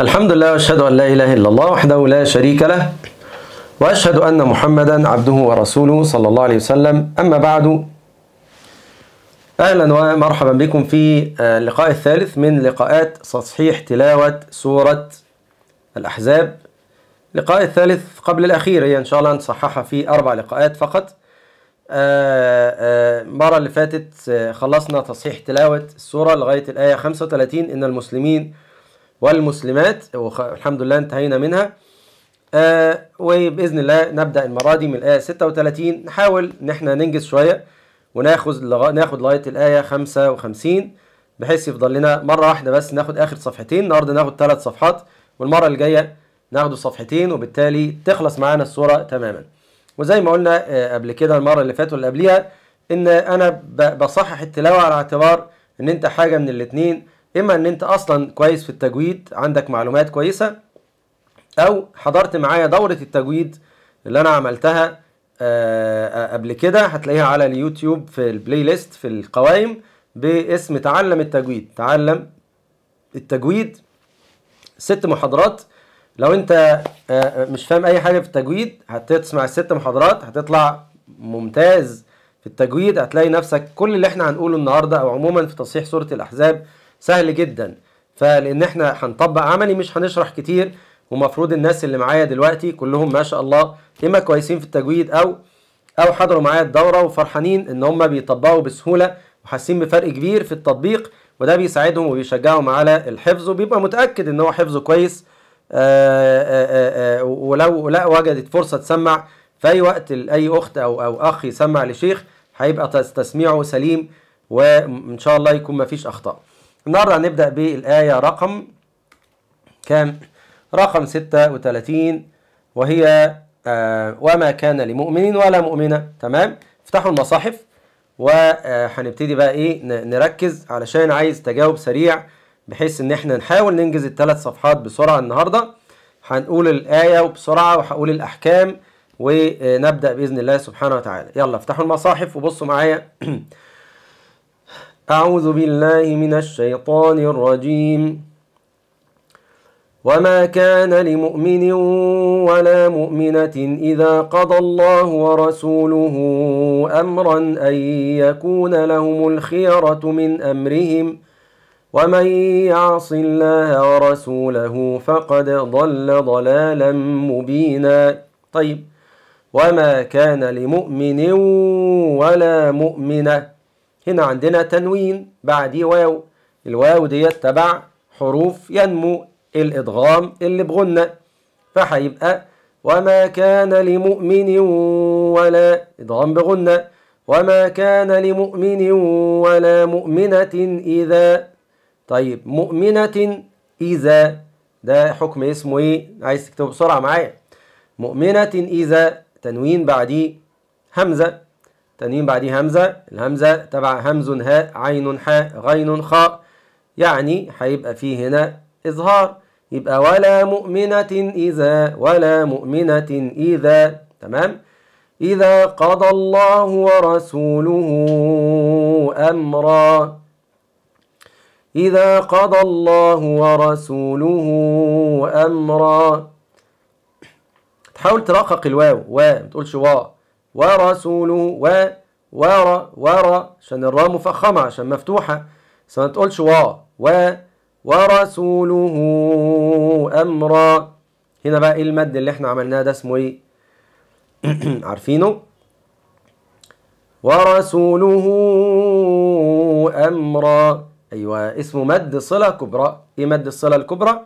الحمد لله وأشهد أن لا إله إلا الله وحده لا شريك له وأشهد أن محمدا عبده ورسوله صلى الله عليه وسلم. أما بعد أهلا ومرحبا بكم في اللقاء الثالث من لقاءات تصحيح تلاوة سورة الأحزاب. اللقاء الثالث قبل الأخير هي إن شاء الله نصححها في أربع لقاءات فقط. المرة اللي فاتت خلصنا تصحيح تلاوة السورة لغاية الآية 35 إن المسلمين والمسلمات والحمد لله انتهينا منها. آه وبإذن الله نبدأ المرة دي من الآية 36 نحاول إن إحنا ننجز شوية وناخد لغا... ناخد لغاية الآية 55 بحيث يفضل لنا مرة واحدة بس ناخد آخر صفحتين. النهارده ناخد ثلاث صفحات والمرة الجاية ناخد صفحتين وبالتالي تخلص معانا الصورة تماما. وزي ما قلنا آه قبل كده المرة اللي فاتت واللي قبليها إن أنا ب... بصحح التلاوة على اعتبار إن أنت حاجة من الاثنين إما إن أنت أصلا كويس في التجويد عندك معلومات كويسة أو حضرت معايا دورة التجويد اللي أنا عملتها قبل كده هتلاقيها على اليوتيوب في ال playlist في القوائم باسم تعلم التجويد. تعلم التجويد ست محاضرات. لو أنت مش فاهم أي حاجة في التجويد هتسمع الست محاضرات هتطلع ممتاز في التجويد. هتلاقي نفسك كل اللي إحنا هنقوله النهارده أو عموما في تصحيح سورة الأحزاب سهل جدا. فلأن إحنا هنطبق عملي مش هنشرح كتير ومفروض الناس اللي معايا دلوقتي كلهم ما شاء الله إما كويسين في التجويد أو أو حضروا معايا الدورة وفرحانين إن هم بيطبقوا بسهولة وحاسين بفرق كبير في التطبيق وده بيساعدهم وبيشجعهم على الحفظ وبيبقى متأكد إن هو حفظه كويس. آآ آآ ولو لا وجدت فرصة تسمع في أي وقت لاي أخت أو أو أخ يسمع لشيخ هيبقى تسميعه سليم وإن شاء الله يكون ما فيش أخطاء. النهارده هنبدا بالآية رقم كام؟ رقم 36 وهي آه وما كان لمؤمن ولا مؤمنة. تمام؟ افتحوا المصاحف وهنبتدي بقى إيه نركز علشان عايز تجاوب سريع بحيث إن إحنا نحاول ننجز الثلاث صفحات بسرعة النهارده. هنقول الآية وبسرعه وهقول الأحكام ونبدأ بإذن الله سبحانه وتعالى. يلا افتحوا المصاحف وبصوا معايا. أعوذ بالله من الشيطان الرجيم. وما كان لمؤمن ولا مؤمنة إذا قضى الله ورسوله أمرا أن يكون لهم الخيرة من أمرهم ومن يعص الله ورسوله فقد ضل ضلالا مبينا. طيب وما كان لمؤمن ولا مؤمنة هنا عندنا تنوين بعديه واو. الواو ديت تبع حروف ينمو الادغام اللي بغنى. فهيبقى وما كان لمؤمن ولا ادغام بغنى. وما كان لمؤمن ولا مؤمنة إذا. طيب مؤمنة إذا ده حكم اسمه إيه؟ عايز تكتبه بسرعة معايا. مؤمنة إذا تنوين بعديه. همزة. تنوين بعديه همزة. الهمزة تبع همز هاء عين حاء غين خاء يعني هيبقى فيه هنا إظهار. يبقى ولا مؤمنة إذا ولا مؤمنة إذا. تمام؟ إذا قضى الله ورسوله أمرا. إذا قضى الله ورسوله أمرا. تحاول ترقق الواو. و ما تقولش وا ورسوله و ورا ورا عشان الراء مفخمة عشان مفتوحة. بس ما تقولش وا و ورسوله أمرا. هنا بقى إيه المد اللي إحنا عملناه ده؟ اسمه إيه؟ عارفينه؟ ورسوله أمرا. أيوة اسمه مد صلة كبرى. إيه مد الصلة الكبرى؟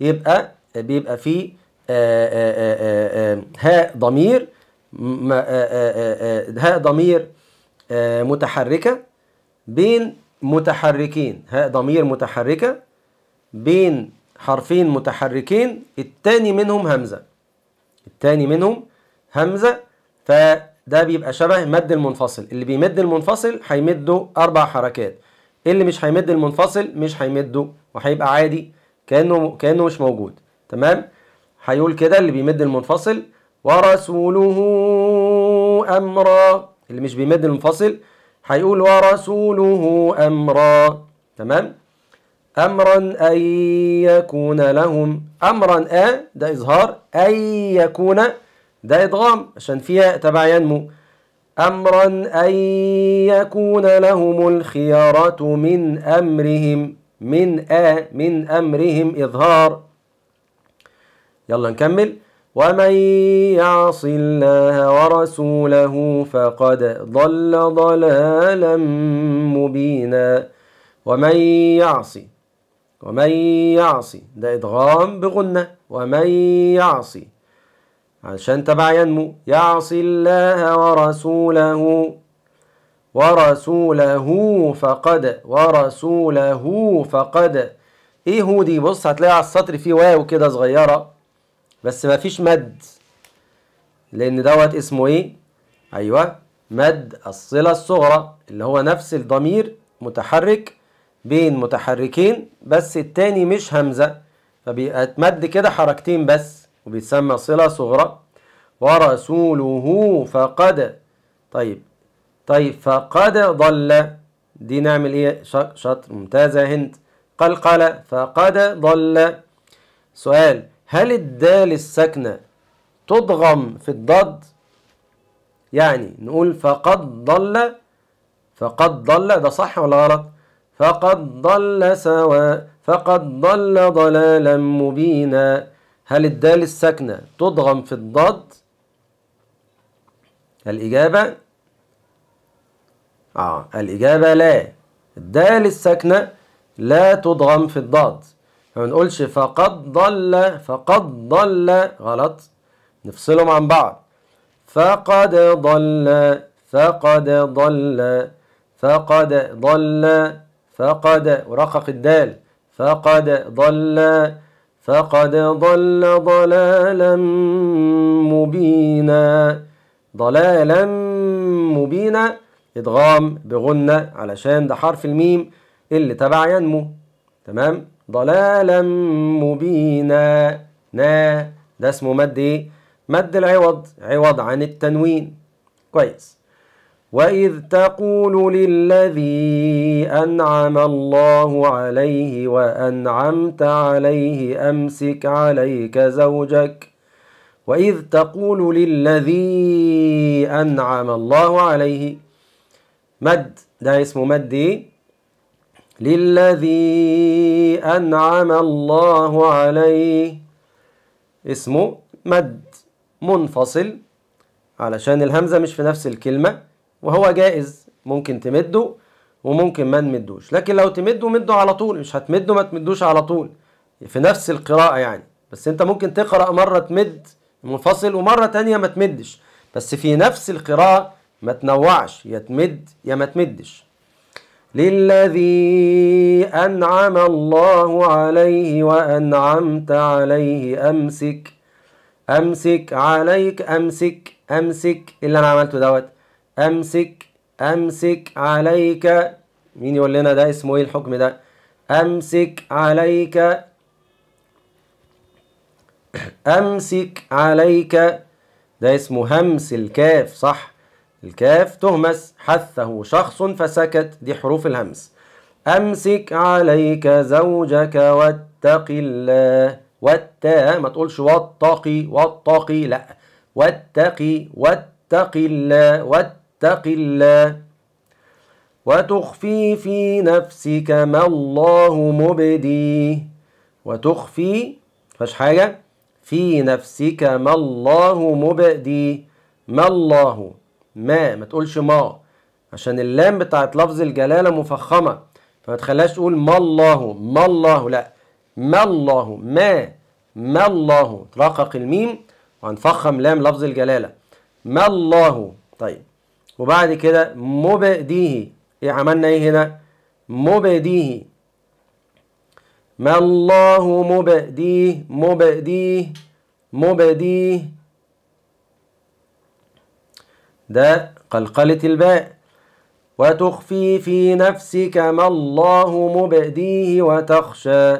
يبقى بيبقى فيه آآ آآ آآ هاء ضمير هاء ضمير متحركة بين متحركين. هاء ضمير متحركة بين حرفين متحركين التاني منهم همزة. التاني منهم همزة فده بيبقى شبه مد المنفصل. اللي بيمد المنفصل هيمده أربع حركات. اللي مش هيمد المنفصل مش هيمده وهيبقى عادي كأنه كأنه مش موجود. تمام؟ هيقول كده اللي بيمد المنفصل ورسوله أمرا. اللي مش بيمد المنفصل هيقول ورسوله أمرا. تمام؟ أمرا أن يكون لهم. أمرا أ ده إظهار. أن يكون ده إدغام عشان فيها تبع ينمو. أمرا أن يكون لهم الخيارة من أمرهم من آ من أمرهم إظهار. يلا نكمل. ومن يعص الله ورسوله فقد ضل ضلالا مبينا. ومن يعصي ومن يعصي ده إدغام بغنة. ومن يعصي عشان تبع ينمو. يعصي الله ورسوله ورسوله فقد ورسوله فقد. إيه هو دي؟ بص هتلاقي على السطر فيه واو كده صغيرة. بس ما فيش مد. لأن دوت اسمه إيه؟ أيوه مد الصلة الصغرى اللي هو نفس الضمير متحرك بين متحركين بس التاني مش همزة. فبيبقى مد كده حركتين بس وبيتسمى صلة صغرى. ورسوله فقد. طيب طيب فقد ضل. دي نعمل إيه؟ شطر ممتازة هند. قلقلة فقد ضل. سؤال هل الدال الساكنة تضغم في الضد؟ يعني نقول فقد ضل فقد ضل ده صح ولا غلط؟ فقد ضل سواء فقد ضل ضلالا مبينا. هل الدال الساكنة تضغم في الضد؟ الإجابة؟ آه الإجابة لا. الدال الساكنة لا تضغم في الضاد ما نقولش فقد ضل فقد ضل غلط. نفصلهم عن بعض. فقد ضل فقد ضل فقد ضل فقد ورقق الدال. فقد ضل فقد ضل ضلالا مبينا. ضلالا مبينا. ادغام بغنة علشان ده حرف الميم اللي تبع ينمو. تمام؟ ضلالا مبينا. نا ده اسمه مد إيه؟ مد العوض عوض عن التنوين. كويس. وإذ تقول للذي أنعم الله عليه وأنعمت عليه أمسك عليك زوجك. وإذ تقول للذي أنعم الله عليه. مد ده اسمه مد إيه؟ للذي أنعم الله عليه. اسمه مد منفصل علشان الهمزة مش في نفس الكلمة وهو جائز. ممكن تمده وممكن ما نمدوش. لكن لو تمده مده على طول مش هتمده ما تمدوش على طول. في نفس القراءة يعني. بس انت ممكن تقرأ مرة تمد منفصل ومرة تانية ما تمدش. بس في نفس القراءة ما تنوعش. يا تمد يا ما تمدش. للذي أنعم الله عليه وأنعمت عليه. أمسك أمسك عليك أمسك أمسك. اللي أنا عملته دوت أمسك أمسك عليك. مين يقول لنا ده؟ اسمه إيه الحكم ده؟ أمسك عليك. أمسك عليك. ده اسمه همس الكاف صح؟ الكاف. تهمس حثه شخص فسكت دي حروف الهمس. أمسك عليك زوجك واتق الله. والتاء ما تقولش واتقي واتقي لا. واتقي واتق الله واتق الله. وتخفي في نفسك ما الله مبديه وتخفي فاش حاجة في نفسك ما الله مبديه ما الله. ما ما تقولش ما عشان اللام بتاعت لفظ الجلالة مفخمة فما تخليهاش تقول ما الله ما الله لا ما الله ما ما الله. ترقق الميم وهنفخم لام لفظ الجلالة. ما الله. طيب وبعد كده مبديه. إيه عملنا إيه هنا؟ مبديه. ما الله مبديه مبديه مبديه. ده قلقلة الباء. وتخفي في نفسك ما الله مبديه وتخشى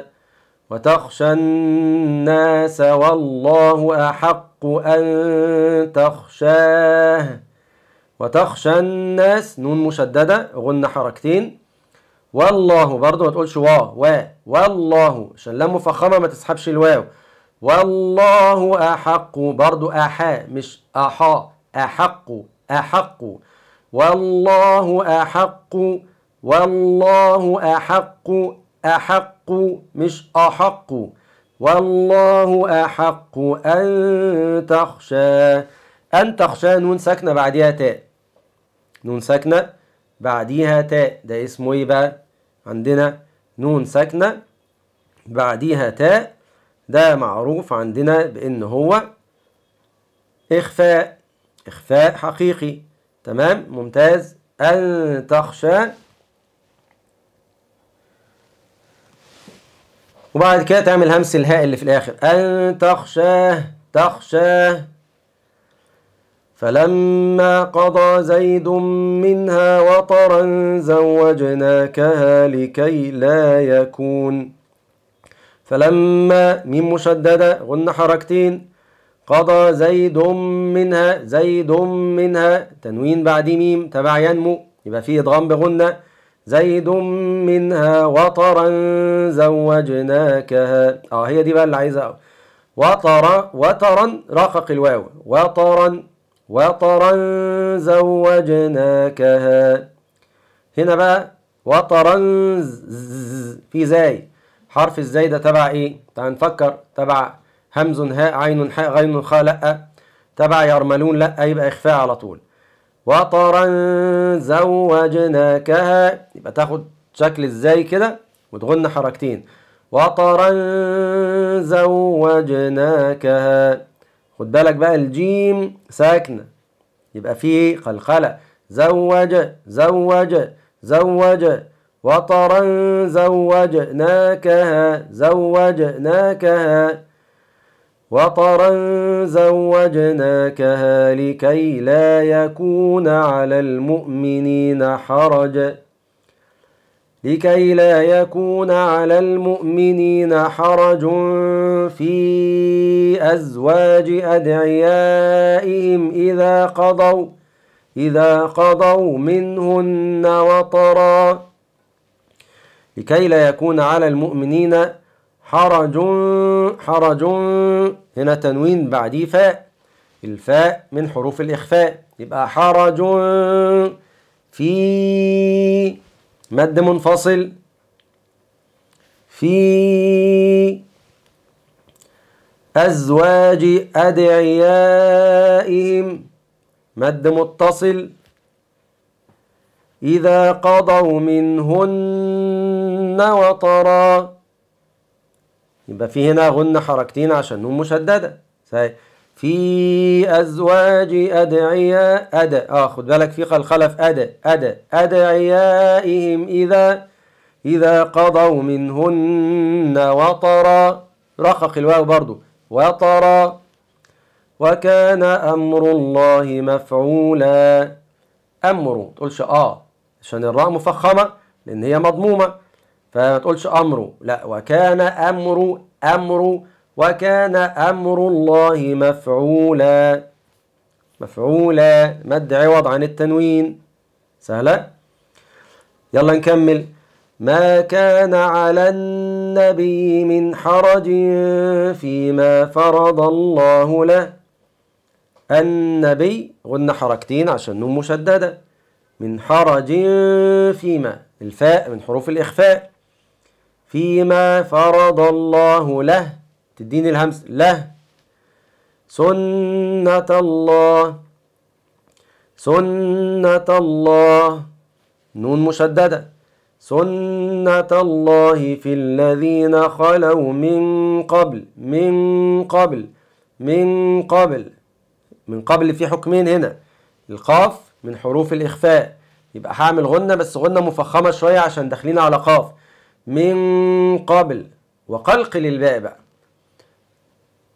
وتخشى الناس والله أحق أن تخشاه. وتخشى الناس نون مشددة غن حركتين. والله برضو ما تقولش وا و والله عشان لام مفخمة ما تسحبش الواو. والله أحق برضو أحا مش أحا أحق. أحق. والله أحق. والله أحق. أحق. مش أحق. والله أحق. أن تخشى. أن تخشى. نون ساكنة بعديها تاء. نون ساكنة بعديها تاء. ده اسمه إيه بقى؟ عندنا نون ساكنة بعديها تاء. ده معروف عندنا بإن هو إخفاء. إخفاء حقيقي. تمام؟ ممتاز. أن تخشى. وبعد كده تعمل همس الهاء اللي في الآخر. أن تخشاه تخشاه فلما قضى زيد منها وطرا زوجناكها لكي لا يكون. فلما ميم مشددة غن حركتين. قضى زيد منها زيد منها. تنوين بعد ميم تبع ينمو. يبقى فيه ادغام بغنة. زيد منها وطرا زوجناكها. آه هي دي بقى اللي عايزة وطرا وطرا رقق الواو. وطرا وطرا زوجناكها. هنا بقى وطرا في زاي. حرف الزاي ده تبع إيه؟ تعال نفكر. تبع همز هاء عين حاء غين خاء لا تبع يرملون لا يبقى إخفاء على طول. وطرا زوجناكها. يبقى تاخد شكل إزاي كده؟ وتغن حركتين. وطرا زوجناكها. خد بالك بقى الجيم ساكنة. يبقى فيه قلقلة زوج زوج زوج. وطرا زوجناكها. زوجناكها. وطرا زوجناكها لكي لا يكون على المؤمنين حرج. لكي لا يكون على المؤمنين حرج في أزواج أدعيائهم إذا قضوا إذا قضوا منهن وطرا. لكي لا يكون على المؤمنين حرج حرج هنا تنوين بعديه فاء الفاء من حروف الإخفاء. يبقى حرج في مد منفصل. في أزواج أدعيائهم. مد متصل. إذا قضوا منهن وطرا. يبقى في هنا غن حركتين عشان نون مشددة. في أزواج أدعياء أدا آه خد بالك في خلخلة في أدا أدا أدعيائهم إذا إذا قضوا منهن وطرا. رقق الواو برضو. وطرا. وكان أمر الله مفعولا. أمر تقولش آه عشان الراء مفخمة لأن هي مضمومة. فما تقولش أمر. لا وكان أمر أمر وكان أمر الله مفعولا. مفعولا. مد عوض عن التنوين. سهلة؟ يلا نكمل. ما كان على النبي من حرج فيما فرض الله له. النبي غن حركتين عشان نون مشددة. من حرج فيما الفاء من حروف الإخفاء. فيما فرض الله له. تديني الهمس. له. سنة الله. سنة الله. نون مشددة. سنة الله في الذين خلوا من قبل. من قبل. من قبل. من قبل في حكمين هنا. القاف من حروف الإخفاء. يبقى هعمل غنة بس غنة مفخمة شوية عشان داخلين على قاف. من قبل. وقلقل الباء بقى.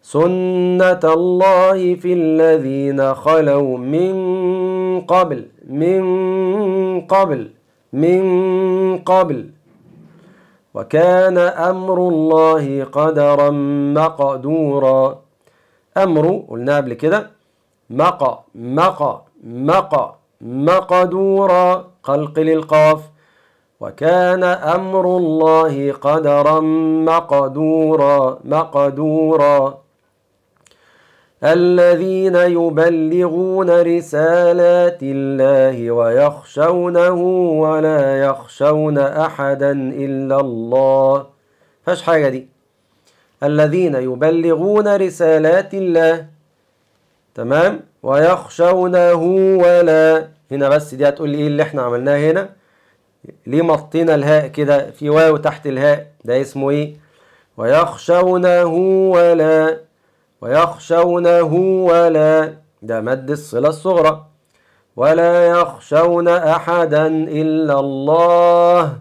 سنة الله في الذين خلوا من قبل. من قبل. من قبل. وكان أمر الله قدرا مقدورا. أمر قلنا قبل كده. مق مق مق مقدورا. قلقل القاف وكان أمر الله قدرا مقدورا مقدورا. الذين يبلغون رسالات الله ويخشونه ولا يخشون أحدا إلا الله. فاش حاجة دي؟ الذين يبلغون رسالات الله تمام؟ ويخشونه ولا. هنا بس دي هتقول لي إيه اللي إحنا عملناه هنا؟ ليه مطينا الهاء كده في واو تحت الهاء ده اسمه إيه؟ ويخشونه ولا ويخشونه ولا ده مد الصلة الصغرى. ولا يخشون أحدا إلا الله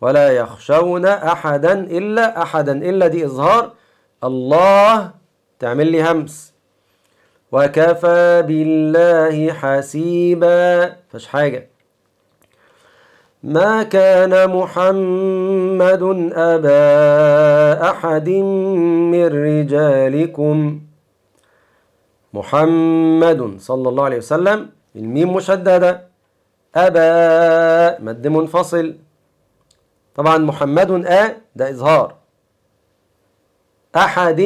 ولا يخشون أحدا إلا أحدا إلا دي إظهار الله تعمل لي همس. وكفى بالله حسيبا فش حاجة. ما كان محمد أبا أحد من رجالكم. محمد صلى الله عليه وسلم الميم مشددة أبا مد منفصل. طبعا محمد أ ده إظهار. أحد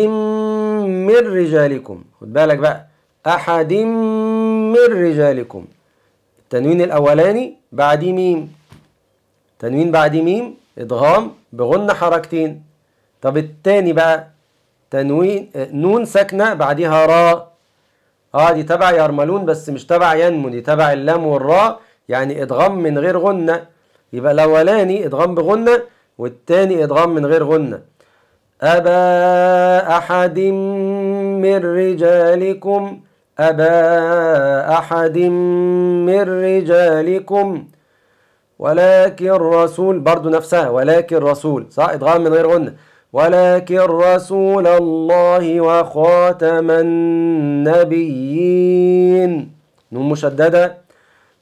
من رجالكم. خد بالك بقى أحد من رجالكم. التنوين الأولاني بعديه ميم. تنوين بعديه ميم إدغام بغن حركتين. طب التاني بقى تنوين نون ساكنة بعديها راء آه دي تبع يرملون بس مش تبع ينمو دي تبع اللام والراء يعني إدغام من غير غنة. يبقى الأولاني إدغام بغنة والتاني إدغام من غير غنة. أبا أحد من رجالكم أبا أحد من رجالكم ولكن رسول برضو نفسها ولكن رسول صح؟ ادغام من غير غنة. ولكن رسول الله وخاتم النبيين. نون مشددة.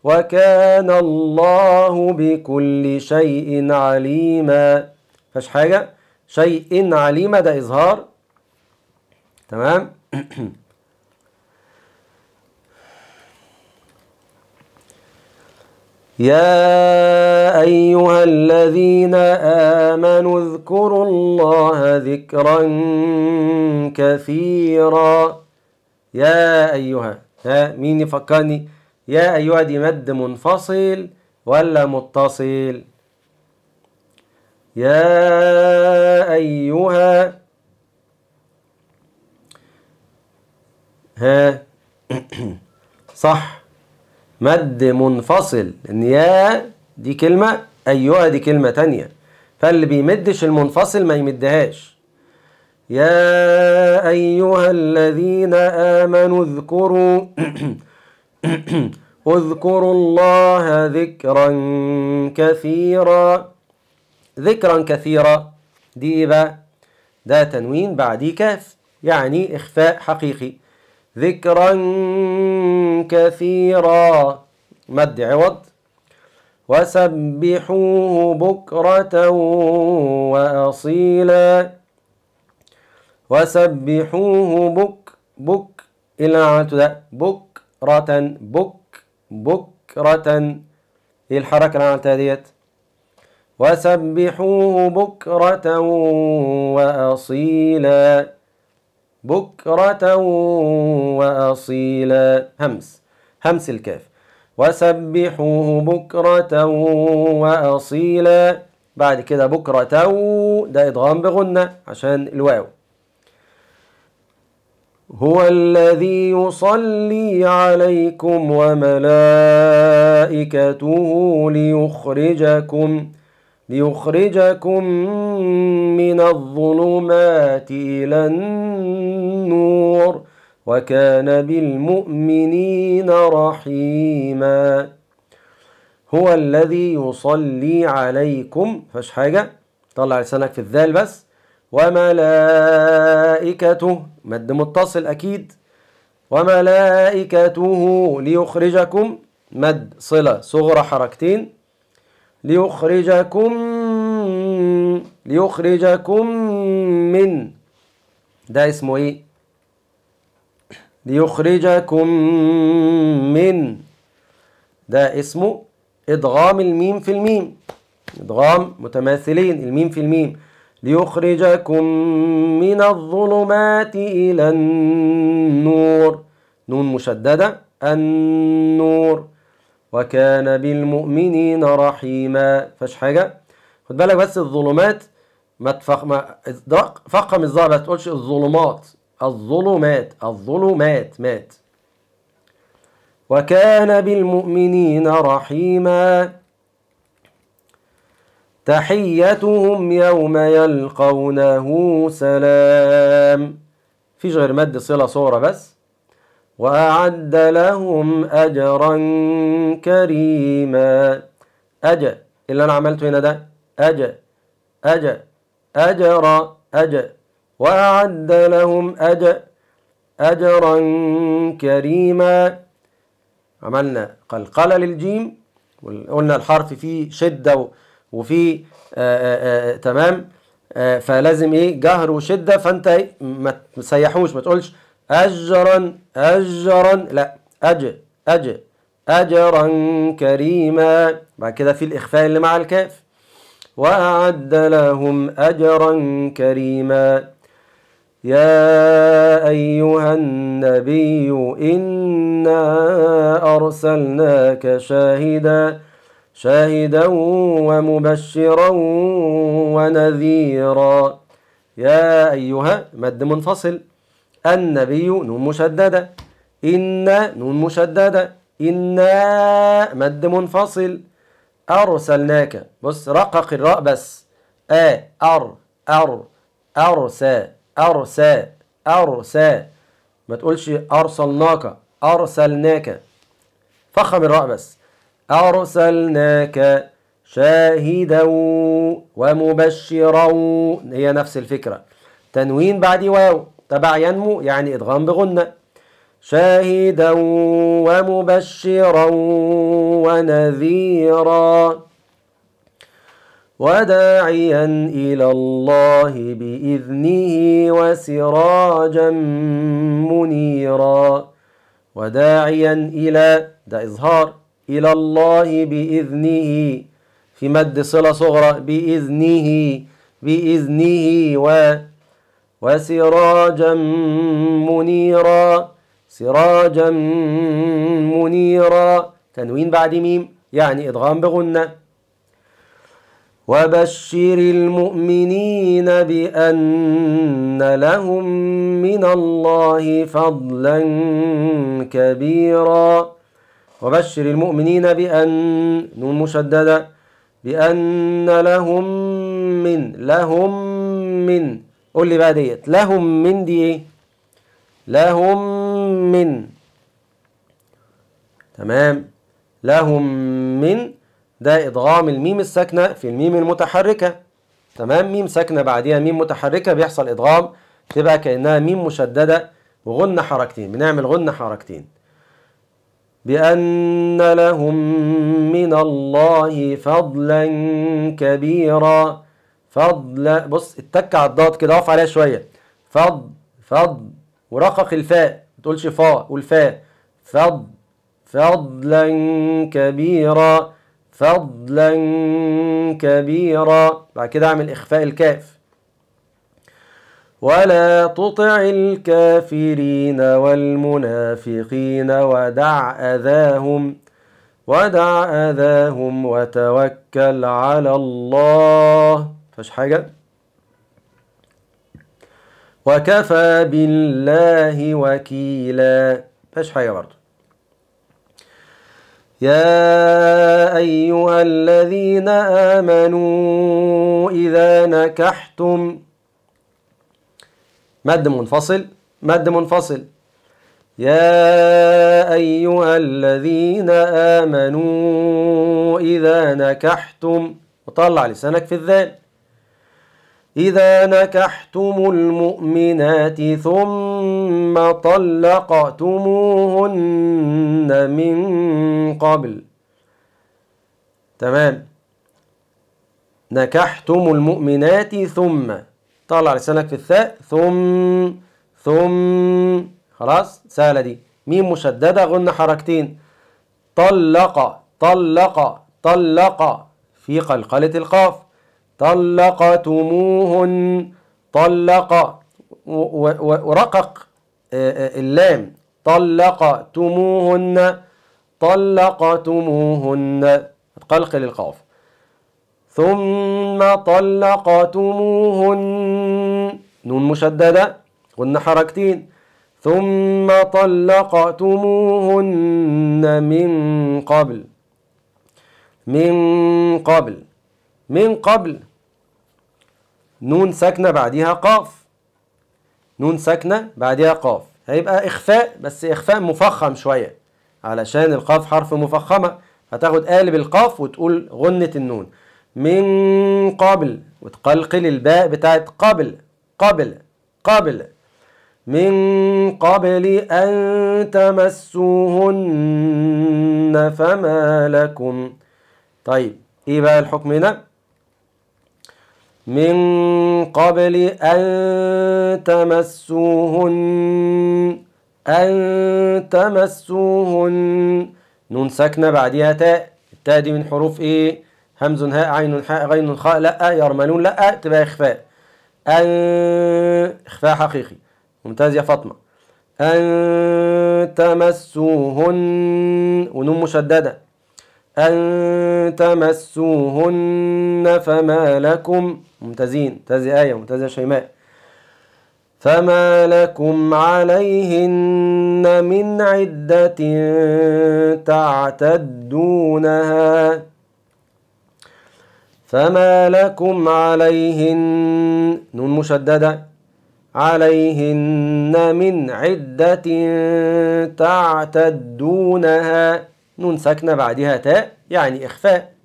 وكان الله بكل شيء عليما. فش حاجة؟ شيء عليما ده إظهار. تمام؟ يا أيها الذين آمنوا اذكروا الله ذكرا كثيرا. يا أيها ها مين يفكرني؟ يا أيها دي مد منفصل ولا متصل؟ يا أيها ها صح. مد منفصل. إن يا دي كلمة أيها دي كلمة تانية. فاللي بيمدش المنفصل ما يمدهاش. يا أيها الذين آمنوا اذكروا اذكروا الله ذكرا كثيرا. ذكرا كثيرا. دي إيه بقى؟ ده تنوين بعديه كاف يعني إخفاء حقيقي. ذكرا كثيرا. مد عوض. وسبحوه بكرة وأصيلا. وسبحوه بك بك إلى ده بكرة بك بكرة. إيه الحركة اللي عملتها ديت؟ وسبحوه بكرة وأصيلا. بكرة وأصيلا. همس. همس الكاف. وسبحوه بكرة وأصيلا. بعد كده بكرة ده إدغام بغنة عشان الواو. هو الذي يصلي عليكم وملائكته ليخرجكم ليخرجكم من الظلمات إلى النور وكان بالمؤمنين رحيما. هو الذي يصلي عليكم. فش حاجة؟ طلع لسانك في الذال بس. وملائكته مد متصل أكيد. وملائكته ليخرجكم. مد صلة صغرى حركتين. ليخرجكم ليخرجكم من ده اسمه إيه؟ ليخرجكم من ده اسمه إدغام الميم في الميم. إدغام متماثلين الميم في الميم. ليخرجكم من الظلمات إلى النور. نون مشددة النور. وكان بالمؤمنين رحيما. فاش حاجة؟ خد بالك بس الظلمات ما تفخ ما فخم الظاهر ما تقولش الظلمات. الظلمات الظلمات مات. وكان بالمؤمنين رحيما. تحيتهم يوم يلقونه سلام. فيش غير مد صلة صورة بس. وأعد لهم أجرا كريما. أجا اللي أنا عملته هنا ده؟ أجا أجا أجر أجا وأعد لهم أجا أجرا كريما. عملنا قلقلة للجيم قلنا الحرف فيه شدة وفيه تمام. آه فلازم إيه؟ جهر وشدة. فأنت إيه؟ ما تسيحوش ما تقولش أجرا أجرا لا أج أج أجرا كريما. بعد كده في الإخفاء اللي مع الكاف. وأعد لهم أجرا كريما. يا أيها النبي إنا أرسلناك شاهدا شاهدا ومبشرا ونذيرا. يا أيها مد منفصل. النبي نون مشددة. إن نون مشددة. إنا مد منفصل. أرسلناك. بص رقق الراء بس. أ أر أر أرسى أرسى أرسى. ما تقولش أرسلناك. أرسلناك. فخم الراء بس. أرسلناك شاهدا ومبشرا. هي نفس الفكرة. تنوين بعد واو. تبع ينمو يعني إدغام بغنة. شاهدا ومبشرا ونذيرا. وداعيا إلى الله بإذنه وسراجا منيرا. وداعيا إلى ده إظهار إلى الله بإذنه في مد صلة صغرى بإذنه بإذنه و وسراجا منيرا سراجا منيرا. تنوين بعد ميم يعني إدغام بغنة. وبشر المؤمنين بأن لهم من الله فضلا كبيرا. وبشر المؤمنين بأن نون مشددة بأن لهم من لهم من قول لي بقى ديت. لهم من دي إيه؟ لهم من. تمام. لهم من. ده إدغام الميم الساكنة في الميم المتحركة. تمام. ميم ساكنة بعديها ميم متحركة بيحصل إدغام تبقى كأنها ميم مشددة وغنه حركتين. بنعمل غنه حركتين. بأن لهم من الله فضلا كبيرا. فضل بص اتك على الضاد كده اقف عليها شوية. فض فض ورقق الفاء. ما تقولش قول فاء. فض فضلا كبيرا. فضلا كبيرا. بعد كده اعمل إخفاء الكاف. ولا تطع الكافرين والمنافقين ودع أذاهم ودع أذاهم وتوكل على الله. فش حاجة. وكفى بالله وكيلا. فش حاجة برضو يا أيها الذين آمنوا إذا نكحتم مد منفصل مد منفصل. يا أيها الذين آمنوا إذا نكحتم وطلع لسانك في الذال. إذا نكحتم المؤمنات ثم طلقتموهن من قبل. تمام. نكحتم المؤمنات ثم طلع لسانك في الثاء ثم ثم خلاص سهلة دي. ميم مشددة غن حركتين. طلق طلق طلق في قلقلة القاف. طلقتموهن. طلق ورقق اللام. طلقتموهن. طلقتموهن. قلقل القاف ثم طلقتموهن. نون مشددة. قلنا حركتين. ثم طلقتموهن من قبل. من قبل. من قبل. نون ساكنة بعدها قاف. نون ساكنة بعدها قاف. هيبقى إخفاء بس إخفاء مفخم شوية علشان القاف حرف مفخمة. هتاخد قالب القاف وتقول غنة النون. من قبل وتقلقل الباء بتاعت قبل. قبل. قبل. من قبل أن تمسوهن فما لكم. طيب إيه بقى الحكم هنا من قبل أن تمسوهن أن تمسوهن. نون ساكنة بعديها تاء التاء دي من حروف إيه؟ همز هاء عين حاء غين خاء لا يرملون لا تبقى إخفاء. أن إخفاء حقيقي. ممتاز يا فاطمة. أن تمسوهن ونون مشددة. أن تمسوهن فما لكم ممتازين ممتاز آية ممتاز يا شيماء. فما لكم عليهن من عدة تعتدونها. فما لكم عليهن نون مشددة عليهن من عدة تعتدونها. نون ساكنة بعدها تاء يعني إخفاء.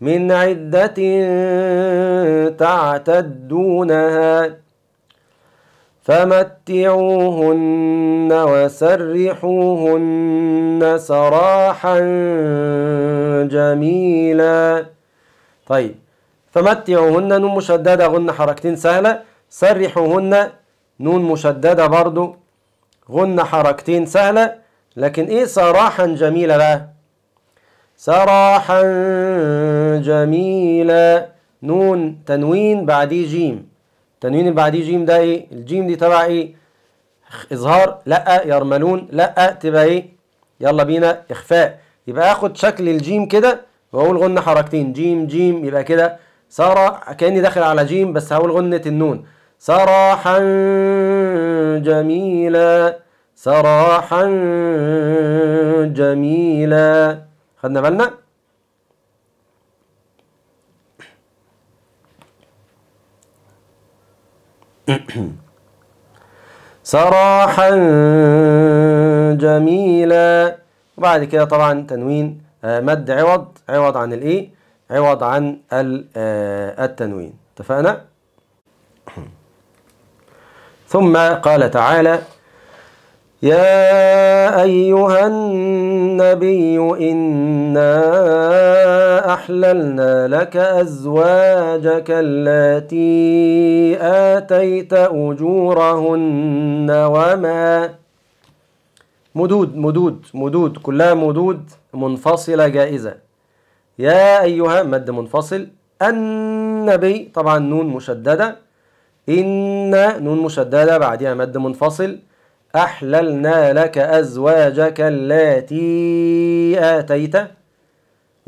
من عدة تعتدونها فمتعوهن وسرحوهن سراحا جميلا. طيب فمتعوهن نون مشددة غن حركتين سهلة. سرحوهن نون مشددة برضو غن حركتين سهلة. لكن إيه سراحا جميلة بقى؟ سراحا جميلة نون تنوين بعديه جيم. تنوين اللي بعديه جيم ده إيه؟ الجيم دي تبع إيه؟ إظهار. لا يرملون. لا تبقى إيه؟ يلا بينا إخفاء. يبقى آخد شكل الجيم كده وأقول غنة حركتين. جيم جيم يبقى كده سارة كأني داخل على جيم بس هقول غنة النون. سراحا جميلا. سراحا جميلا. خدنا بالنا؟ سراحا جميلا. وبعد كده طبعا تنوين مد عوض عوض عن الإيه؟ عوض عن التنوين. اتفقنا؟ ثم قال تعالى يا أيها النبي إنا أحللنا لك أزواجك التي آتيت أجورهن وما مدود مدود مدود كلها مدود منفصلة جائزة. يا أيها مد منفصل. النبي طبعا نون مشددة. إن نون مشددة بعدها مد منفصل. أحللنا لك أزواجك اللاتي آتيت.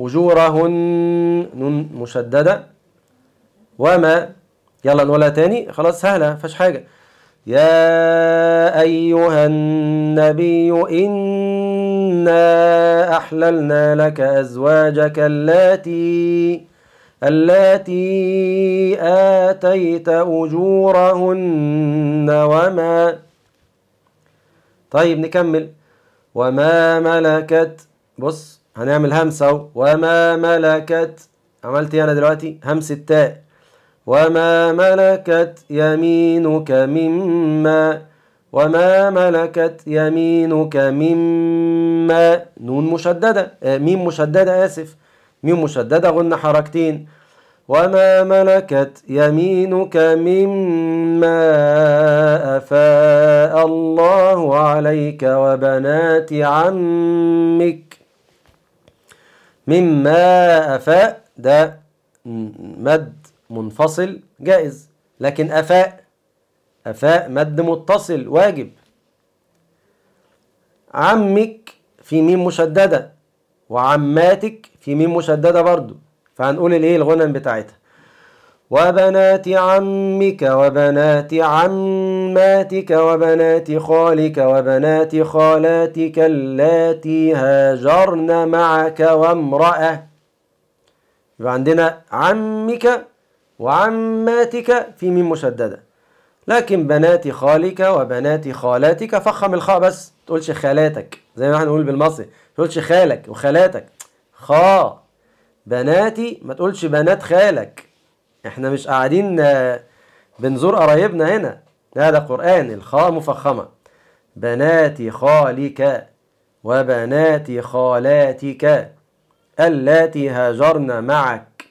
أجورهن نون مشددة. وما يلا نقولها تاني. خلاص سهلة مفيهاش حاجة. يا أيها النبي إنا أحللنا لك أزواجك اللاتي اللاتي آتيت أجورهن. وما طيب نكمل. وما ملكت بص هنعمل همسة وما ملكت عملت إيه أنا دلوقتي؟ همس التاء. وما ملكت يمينك مما وما ملكت يمينك مما نون مشددة. آه ميم مشددة آسف. ميم مشددة غن حركتين. وما ملكت يمينك مما أفاء الله عليك وبنات عمك مما أفاء. ده مد منفصل جائز لكن أفاء أفاء مد متصل واجب. عمك في ميم مشددة وعماتك في ميم مشددة برضو. فهنقول الإيه الغنن بتاعتها. وبنات عمك وبنات عماتك وبنات خالك وبنات خالاتك اللاتي هاجرن معك وامرأة. يبقى عندنا عمك وعماتك في ميم مشددة. لكن بنات خالك وبنات خالاتك فخم الخاء بس تقولش خالاتك زي ما هنقول بالمصري تقولش خالك وخالاتك. خا بناتي ما تقولش بنات خالك. إحنا مش قاعدين بنزور قرايبنا هنا. هذا قرآن الخاء مفخمة بنات خالك وبنات خالاتك اللاتي هاجرن معك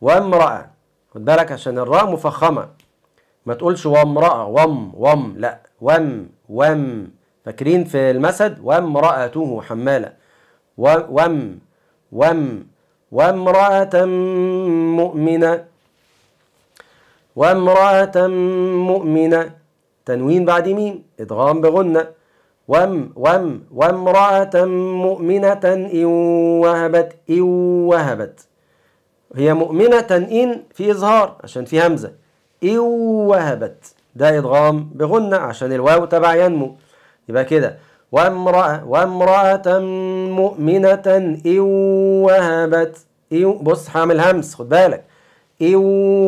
وامرأة. خد بالك عشان الراء مفخمة. ما تقولش وامرأة وم وم لا. وم وم فاكرين في المسد؟ وامرأته حمالة. وم وم وامرأة مؤمنة. وامرأة مؤمنة. تنوين بعد ميم إدغام بغنة. وم وم وامرأة مؤمنة إن وهبت إن وهبت. هي مؤمنة إن في إظهار عشان في همزة. إن وهبت. ده إدغام بغنة عشان الواو تبع ينمو. يبقى كده. وامرأة وامرأة مؤمنة إن وهبت إن بص هعمل همس خد بالك. إن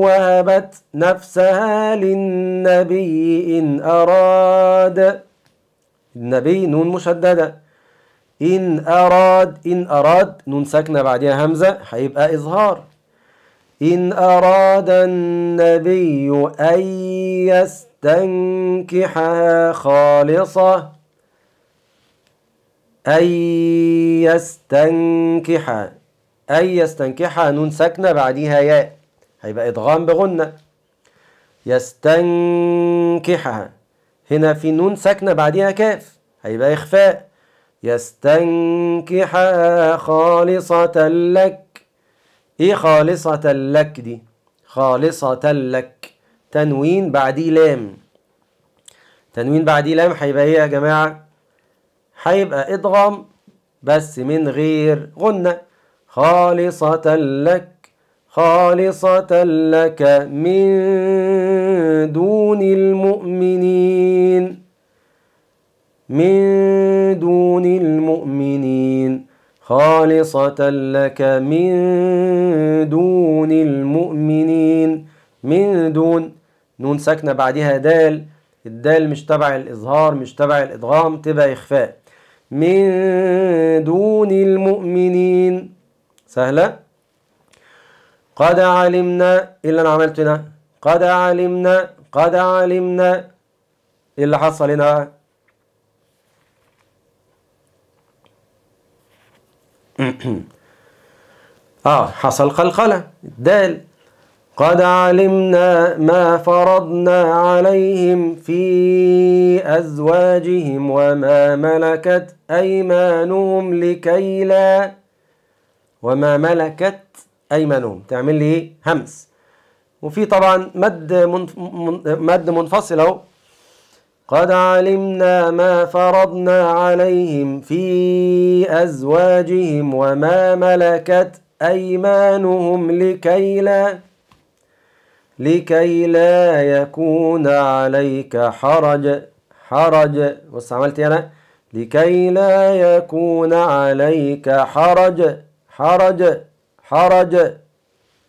وهبت نفسها للنبي إن أراد النبي نون مشددة. إن أراد إن أراد نون ساكنة بعدها همزة هيبقى إظهار. إن أراد النبي أن يستنكحها خالصة أن يستنكحها أن يستنكحها نون ساكنة بعديها ياء هيبقى إدغام بغنة يستنكحها هنا في نون ساكنة بعديها كاف هيبقى إخفاء. يستنكحها خالصة لك. إيه خالصة لك دي؟ خالصة لك. تنوين بعديه لام. تنوين بعديه لام هيبقى إيه يا جماعة؟ هيبقى إدغام بس من غير غنة. خالصة لك خالصة لك من دون المؤمنين من دون المؤمنين. خالصة لك من دون المؤمنين من دون نون ساكنة بعدها دال. الدال مش تبع الإظهار مش تبع الإدغام تبقى إخفاء. من دون المؤمنين. سهلة. قد علمنا إيه اللي أنا عملته هنا. قد علمنا قد علمنا إيه اللي حصل هنا. آه حصل قلقلة. دال. قد علمنا ما فرضنا عليهم في أزواجهم وما ملكت أيمانهم لكي لا وما ملكت أيمانهم تعمل لي؟ همس وفي طبعا مد. مد منفصل أهو قد علمنا ما فرضنا عليهم في أزواجهم وما ملكت أيمانهم لكي لا لكي لا يكون عليك حرج حرج. بص عملت أنا؟ لكي لا يكون عليك حرج حرج حرج.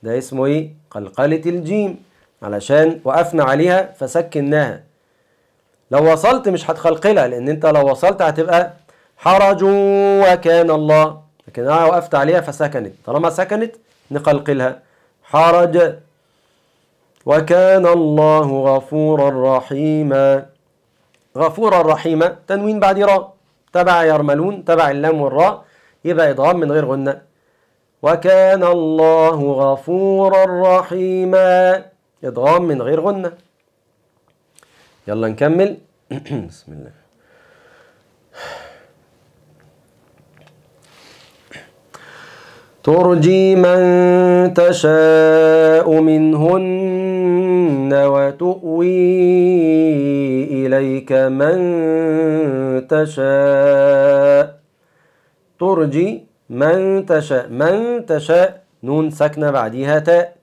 ده اسمه إيه؟ قلقلة الجيم. علشان وقفنا عليها فسكناها. لو وصلت مش هتقلقلها لأن أنت لو وصلت هتبقى حرج وكان الله. لكن أنا وقفت عليها فسكنت. طالما سكنت نقلقلها. حرج. وكان الله غفورا رحيما. غفورا رحيما تنوين بعد راء. تبع يرملون تبع اللام والراء. يبقى ادغام من غير غنه وكان الله غفورا رحيما. ادغام من غير غنة يلا نكمل. بسم الله. ترجي من تشاء منهن وتؤوي إليك من تشاء. ترجي من تشاء من تشاء نون ساكنة بعديها تاء.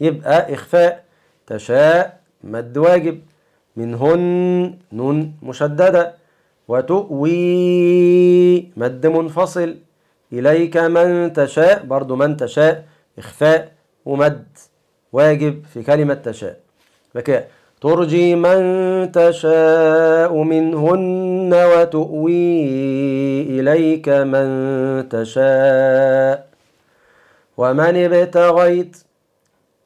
يبقى إخفاء تشاء مد واجب. منهن نون مشددة. وتؤوي مد منفصل. إليك من تشاء برضو من تشاء إخفاء ومد واجب في كلمة تشاء. فكده ترجي من تشاء منهن وتؤوي إليك من تشاء. ومن ابتغيت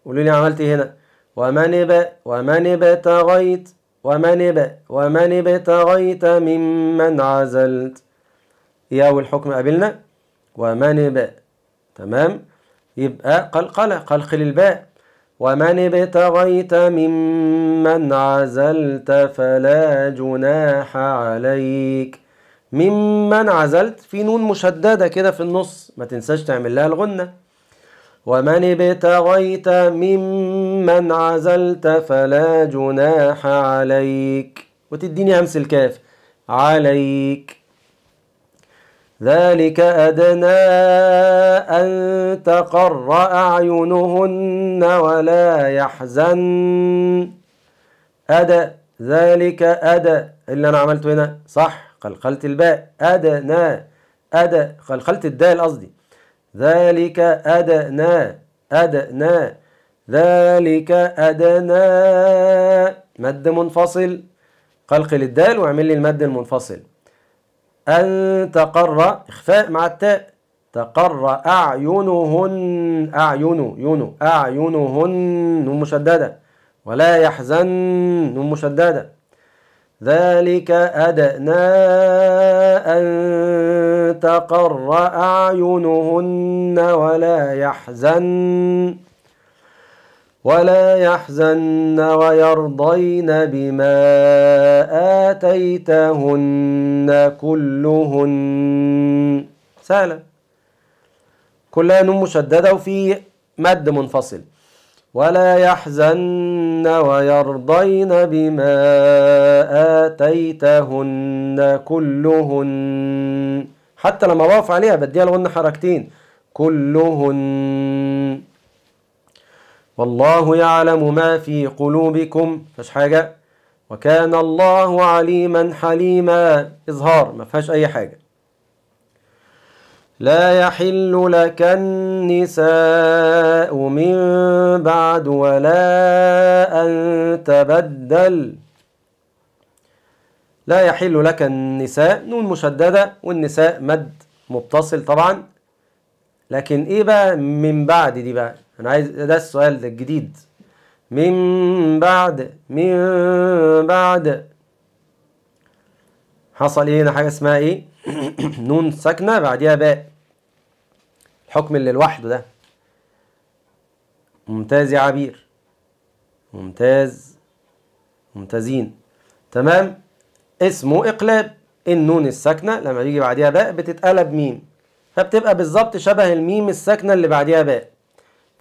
قولوا لي عملت هنا؟ ومن اب ومن ابتغيت ومن اب ومن ابتغيت ممن عزلت. إيه اول حكم قابلنا ومن اب تمام؟ يبقى قلقلة قلقل الباء. ومن ابتغيت ممن عزلت فلا جناح عليك. ممن عزلت في نون مشددة كده في النص ما تنساش تعمل لها الغنة. ومن ابتغيت ممن عزلت فلا جناح عليك. وتديني همس الكاف. عليك. ذلك أدنى أن تقر أعينهن ولا يحزن. أدى ذلك أدى. اللي أنا عملته هنا. صح. قلقلت الباء. أدنى. أدى. قلقلت الدال قصدي. ذلك أدنى. أدنى. ذلك أدنى. مد منفصل. قلقل الدال واعمل لي المد المنفصل. أن تقر إخفاء مع التاء تقر أعينهن أعين ينو أعينهن مشددة ولا يحزن مشددة. ذلك أدنى أن تقر أعينهن ولا يحزن. ولا يحزن ويرضين بما آتيتهن كلهن. سهلة. كلها نون مشددة وفي مد منفصل. ولا يحزن ويرضين بما آتيتهن كلهن. حتى لما بقف عليها بديها الغن حركتين. كلهن. والله يعلم ما في قلوبكم. مفيش حاجة. وكان الله عليما حليما. إظهار. ما فيهاش أي حاجة. لا يحل لك النساء من بعد ولا أن تبدل. لا يحل لك النساء. نون مشددة. والنساء مد. متصل طبعا. لكن إيه بقى من بعد دي بقى؟ أنا عايز ده السؤال ده الجديد. من بعد من بعد حصل إيه؟ هنا حاجة اسمها إيه؟ نون ساكنة بعديها باء. الحكم اللي لوحده ده. ممتاز يا عبير. ممتاز. ممتازين. تمام؟ اسمه إقلاب. النون الساكنة لما بيجي بعديها باء بتتقلب ميم. فبتبقى بالظبط شبه الميم الساكنة اللي بعديها باء.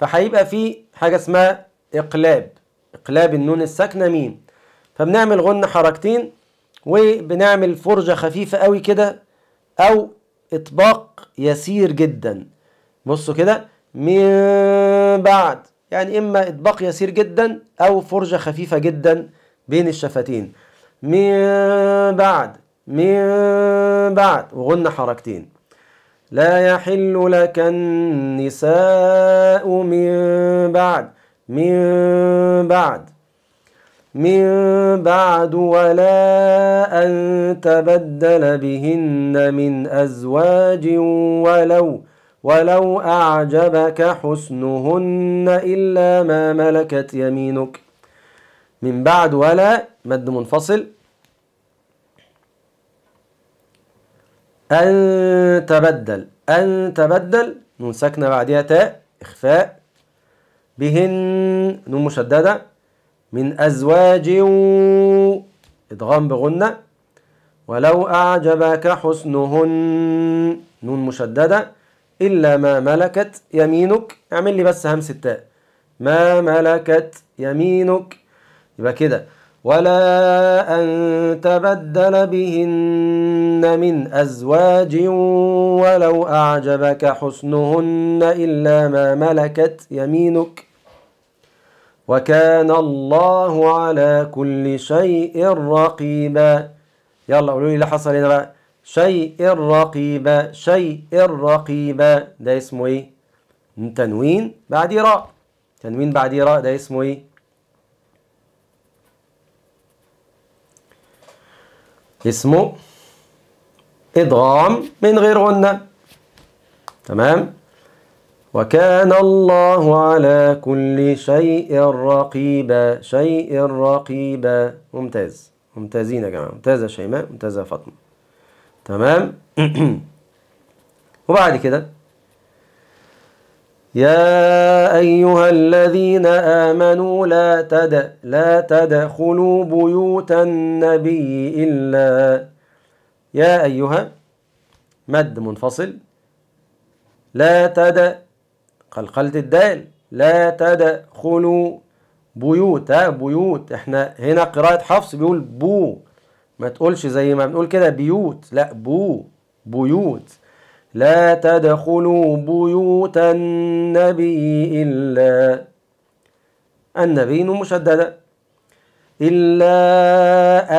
فهيبقى في حاجة اسمها إقلاب. إقلاب النون الساكنة ميم فبنعمل غن حركتين وبنعمل فرجة خفيفة قوي كده أو إطباق يسير جدا. بصوا كده من بعد يعني إما إطباق يسير جدا أو فرجة خفيفة جدا بين الشفتين. من بعد من بعد وغن حركتين. لا يحل لك النساء من بعد من بعد من بعد ولا أن تبدل بهن من أزواج ولو ولو أعجبك حسنهن إلا ما ملكت يمينك. من بعد ولا مد منفصل. أن تبدل. أن تبدل. نون ساكنة بعدها تاء. إخفاء. بهن. نون مشددة. من أزواج. إدغام بغنة. ولو أعجبك حسنهن. نون مشددة. إلا ما ملكت يمينك. اعمل لي بس همس التاء. ما ملكت يمينك. يبقى كده. ولا أن تبدل بهن من أزواج ولو أعجبك حسنهن إلا ما ملكت يمينك وكان الله على كل شيء رقيبا يلا قولوا لي اللي حصل هنا بقى شيء رقيبا شيء رقيبا. ده اسمه إيه؟ تنوين بعد راء تنوين بعد راء ده اسمه إيه؟ اسمه ادغام من غير غنة. تمام؟ وكان الله على كل شيء رقيبا شيء رقيبا. ممتاز. ممتازين يا جماعة. ممتازة شيماء ممتازة فاطمة. تمام؟ وبعد كده يا أيها الذين آمنوا لا تد لا تدخلوا بيوت النبي إلا يا أيها مد منفصل لا تد قلقلة الدال لا تدخلوا بيوت ها بيوت. إحنا هنا قراءة حفص بيقول بو. ما تقولش زي ما بنقول كده بيوت لا بو بيوت. لا تدخلوا بيوت النبي إلا النبي مشددة إلا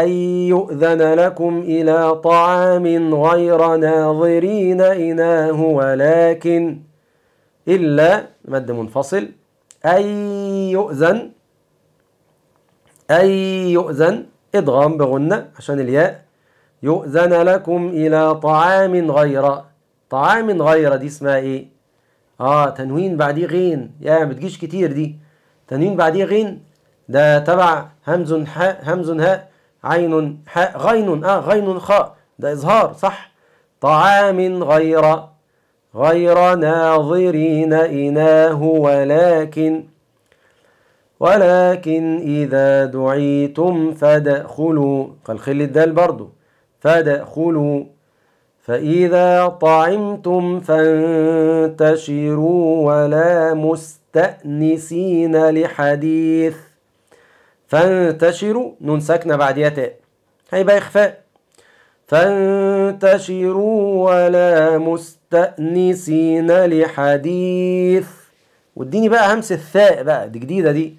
أن يؤذن لكم إلى طعام غير ناظرين إناه ولكن إلا مد منفصل. أن يؤذن أن يؤذن إدغام بغنة عشان الياء. يؤذن لكم إلى طعام غير طعام غير دي اسمها إيه؟ آه تنوين بعديه غين. يا بتجيش كتير دي. تنوين بعديه غين. ده تبع همز حاء همز هاء عين حاء غين. آه غين خاء. ده إظهار صح؟ طعام غير غير ناظرين إناه ولكن ولكن إذا دعيتم فادخلوا. قال خل الدال برضو. فادخلوا. فإذا طعمتم فانتشروا ولا مستأنسين لحديث فانتشروا نون ساكنة بعديها تاء. هيبقى إخفاء. فانتشروا ولا مستأنسين لحديث. واديني بقى همس الثاء بقى دي جديدة دي.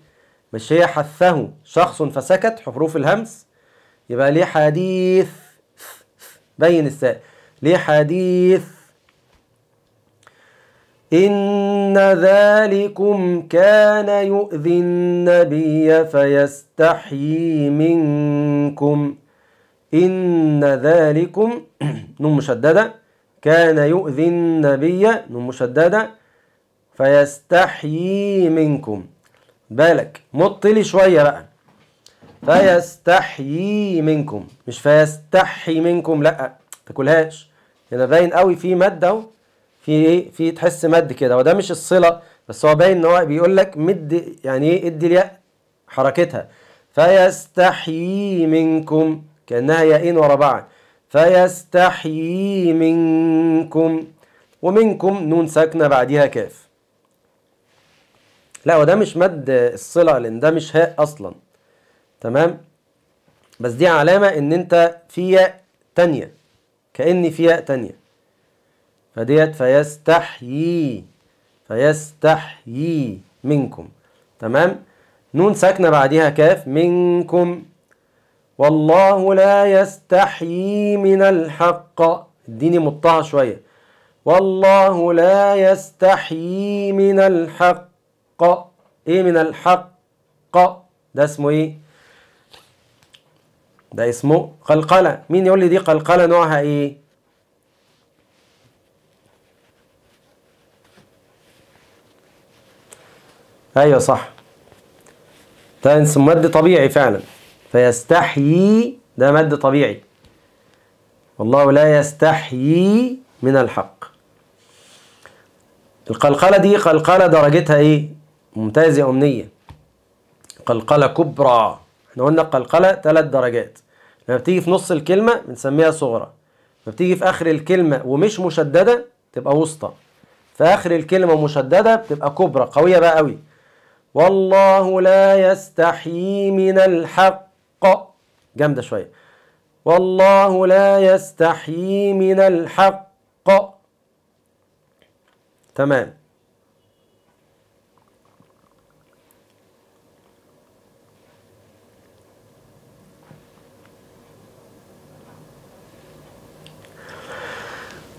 مش هي حثه شخص فسكت حروف الهمس. يبقى ليه حديث بين الثاء. ليه حديث إن ذلكم كان يؤذي النبي فيستحيي منكم. إن ذلكم نون مشددة. كان يؤذي النبي نون مشددة فيستحيي منكم. بالك مطلي شوية بقى. فيستحيي منكم. مش فيستحي منكم لأ تاكلهاش. هنا باين قوي في مد اهو في إيه؟ في تحس مد كده. وده مش الصلة بس هو باين إن هو بيقول لك مد يعني إيه؟ ادي الياء حركتها. فيستحيي منكم كأنها ياءين ورا بعض. فيستحيي منكم ومنكم نون ساكنة بعديها كاف. لا وده مش مد الصلة لأن ده مش هاء أصلا. تمام؟ بس دي علامة إن أنت في ياء تانية. كأن في ياء تانية. فديت فيستحيي فيستحيي منكم. تمام؟ نون ساكنة بعدها كاف منكم. والله لا يستحيي من الحق. اديني مطها شوية. والله لا يستحيي من الحق. إيه من الحق؟ ده اسمه إيه؟ ده اسمه قلقلة. مين يقول لي دي قلقلة؟ نوعها إيه؟ أيوه صح. ده اسمه مد طبيعي فعلا. فيستحيي ده مد طبيعي. والله لا يستحيي من الحق. القلقلة دي قلقلة درجتها إيه؟ ممتازة أمنية. قلقلة كبرى. إحنا قلنا القلقلة ثلاث درجات. لما بتيجي في نص الكلمة بنسميها صغرى. لما بتيجي في آخر الكلمة ومش مشددة تبقى وسطى. في آخر الكلمة مشددة بتبقى كبرى قوية بقى قوي والله لا يستحيي من الحق. جامدة شوية. والله لا يستحيي من الحق. تمام.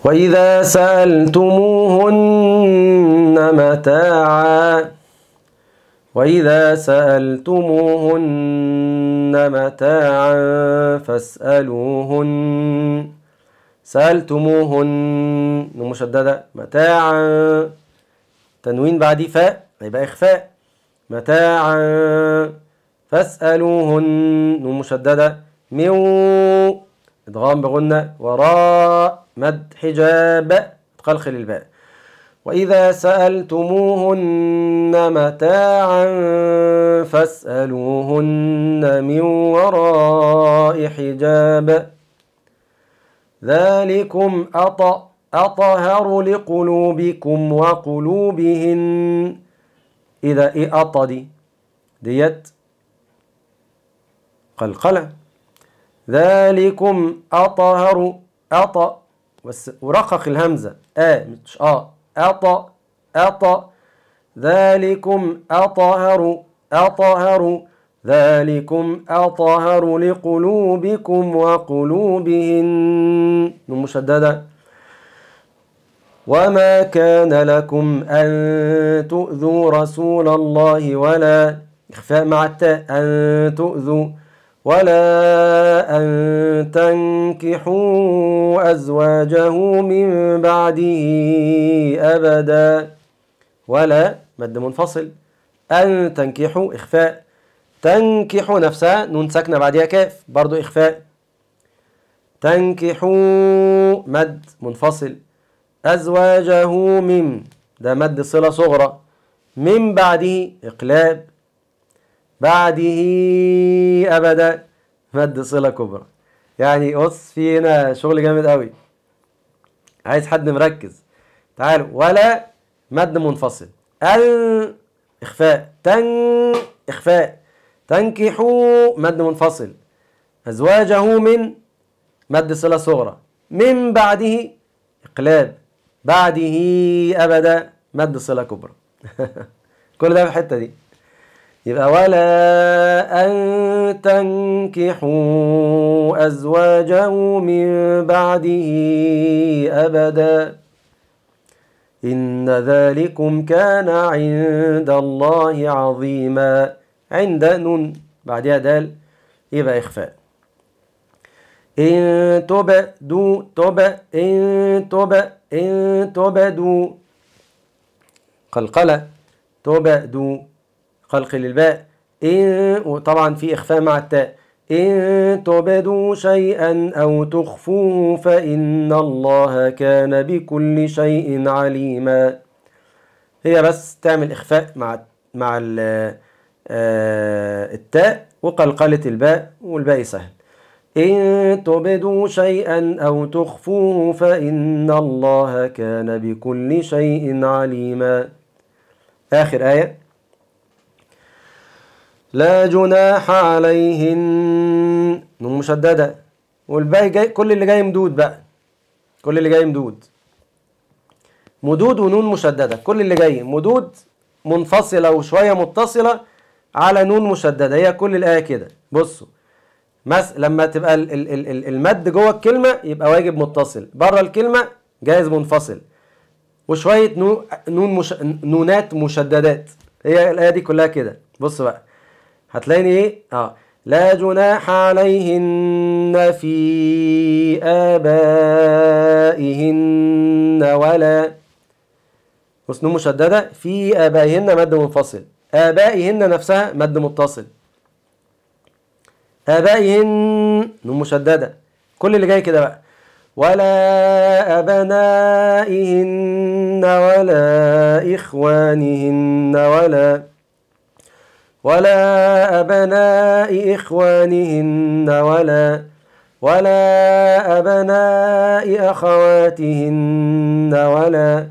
وإذا سألتموهن متاعا وإذا سألتموهن متاعا فاسألوهن سألتموهن مشددة متاعا تنوين بعد فاء يبقى إخفاء. متاعا فاسألوهن مشددة من إدغام بغنة وراء. مد حجاب تقلخل الباء. وإذا سألتموهن متاعا فاسألوهن من وراء حجاب. ذلكم أط أطهر لقلوبكم وقلوبهن. إذا إيه دي ديت. قلقلة. ذلكم أطهر أط بس ورقق الهمزة. آ مش آ أط أط. ذلكم أطهر أطهر. ذلكم أطهر لقلوبكم وقلوبهن. مشددة. وما كان لكم أن تؤذوا رسول الله ولا إخفاء مع التاء أن تؤذوا. ولا أن تنكحوا أزواجه من بعده أبدا. ولا مد منفصل أن تنكحوا إخفاء. تنكحوا نفسها نون ساكنة بعدها كاف برضو إخفاء. تنكحوا مد منفصل أزواجه من ده مد صلة صغرى من بعده إقلاب. بعده أبدا. مد صلة كبرى. يعني بص في هنا شغل جامد قوي عايز حد مركز. تعالوا ولا مد منفصل. ال إخفاء تن إخفاء. تنكحوا مد منفصل. أزواجه من مد صلة صغرى. من بعده إقلاب. بعده أبدا مد صلة كبرى. كل ده في الحتة دي. يبقى ولا أن تنكحوا أزواجه من بعده أبدا إن ذلكم كان عند الله عظيما عند نون بعدها دال يبقى إخفاء. إن تبدوا تب إن تب إن تبدوا قلقلة تبدوا قلقل الباء إن وطبعا في إخفاء مع التاء. إن تبدوا شيئا أو تخفوه فإن الله كان بكل شيء عليما. هي بس تعمل إخفاء مع مع التاء وقلقلة الباء والباء سهل. إن تبدوا شيئا أو تخفوه فإن الله كان بكل شيء عليما. آخر آية. لا جناح عليهن. نون مشددة. والباقي جاي كل اللي جاي مدود بقى. كل اللي جاي مدود. مدود ونون مشددة. كل اللي جاي. مدود منفصلة وشوية متصلة على نون مشددة. هي كل الآية كده. بصوا. مس لما تبقى ال ال ال المد جوه الكلمة يبقى واجب متصل. بره الكلمة جائز منفصل. وشوية نو نون مش نونات مشددات. هي الآية دي كلها كده. بص بقى. هتلاقيني إيه؟ آه. لا جناح عليهن في آبائهن ولا بص نون مشددة في آبائهن مد منفصل. آبائهن نفسها مد متصل. آبائهن نون مشددة. كل اللي جاي كده بقى. ولا أبنائهن ولا إخوانهن ولا ولا أبناء إخوانهن ولا ولا أبناء أخواتهن ولا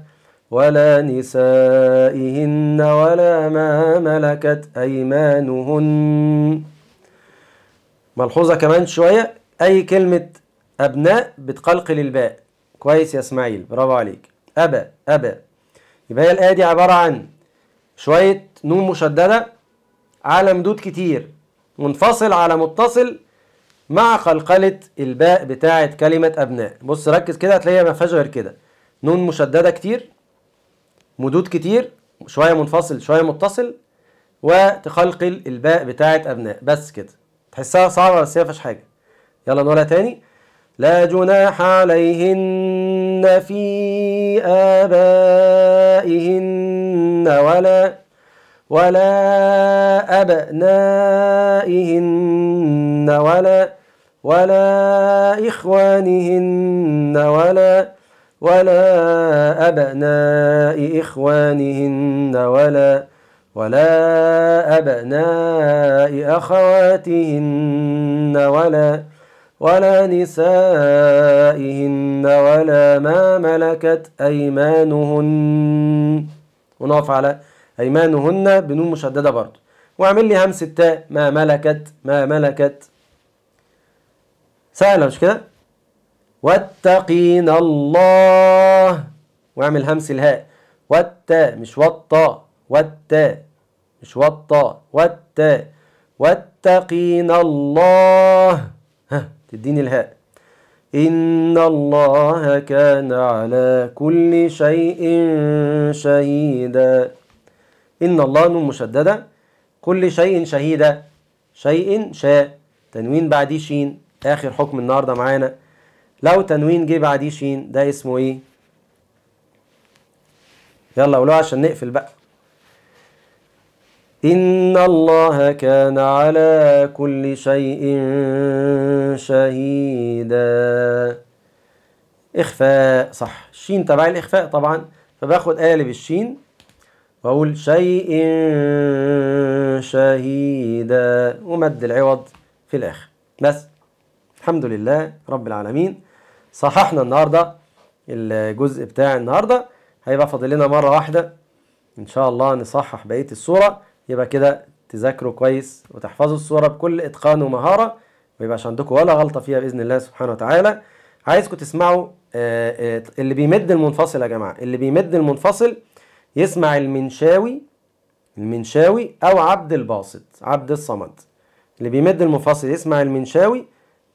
ولا نسائهن ولا ما ملكت أيمانهن. ملحوظة كمان شوية أي كلمة أبناء بتقلقل الباء كويس يا إسماعيل برافو عليك. أبا أبا يبقى هي الآية دي عبارة عن شوية نون مشددة على مدود كتير منفصل على متصل مع قلقلة الباء بتاعة كلمة أبناء. بص ركز كده هتلاقيها ما فيهاش غير كده. نون مشددة كتير مدود كتير شوية منفصل شوية متصل وتقلقل الباء بتاعة أبناء. بس كده. تحسها صعبة بس هي مفيهاش حاجة. يلا نقولها تاني. لا جناح عليهن في آبائهن ولا ولا أبنائهن ولا ولا إخوانهن ولا ولا أبناء إخوانهن ولا ولا أبناء أخواتهن ولا ولا نسائهن ولا ما ملكت أيمانهن. ونقف على أيمانهن بنون مشددة برضه واعمل لي همس التاء ما ملكت ما ملكت. سهلة مش كده؟ واتقين الله. واعمل همس الهاء. والتاء مش والطاء والتاء مش والطاء والتاء واتقين الله. ها تديني الهاء. إن الله كان على كل شيء شهيدا. إن الله نون مشددة. كل شيء شهيدا شيء شاء. تنوين بعديه شين. آخر حكم النهاردة معانا. لو تنوين جه بعديه شين ده اسمه إيه؟ يلا قولوها عشان نقفل بقى. إن الله كان على كل شيء شهيدا. إخفاء صح. الشين تبع الإخفاء طبعا. فباخد قالب الشين. وأقول شيء شهيدا. ومد العوض في الآخر. بس الحمد لله رب العالمين صححنا النهاردة الجزء بتاع النهاردة. هيبقى فاضل لنا مرة واحدة. إن شاء الله نصحح بقية الصورة. يبقى كده تذاكروا كويس وتحفظوا الصورة بكل إتقان ومهارة. ويبقاش عندكم ولا غلطة فيها بإذن الله سبحانه وتعالى. عايزكم تسمعوا آه، آه، اللي بيمد المنفصل يا جماعة. اللي بيمد المنفصل يسمع المنشاوي المنشاوي أو عبد الباسط عبد الصمد. اللي بيمد المنفصل يسمع المنشاوي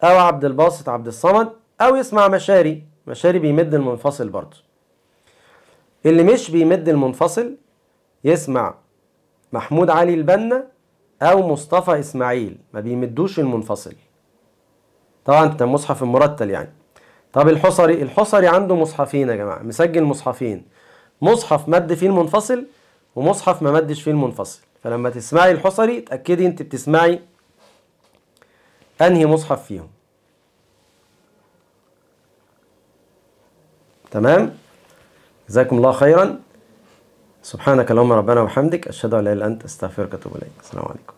أو عبد الباسط عبد الصمد أو يسمع مشاري. مشاري بيمد المنفصل برضه. اللي مش بيمد المنفصل يسمع محمود علي البنا أو مصطفى إسماعيل. ما بيمدوش المنفصل. طبعا ده مصحف المرتل يعني. طب الحصري الحصري عنده مصحفين يا جماعة. مسجل مصحفين. مصحف مد فيه المنفصل ومصحف ما مدش فيه المنفصل. فلما تسمعي الحصري اتاكدي انت بتسمعي أنهي مصحف فيهم. تمام؟ جزاكم الله خيرا. سبحانك اللهم ربنا وبحمدك. أشهد أن لا إله إلا أنت. أستغفرك وأتوب إليك. السلام عليكم.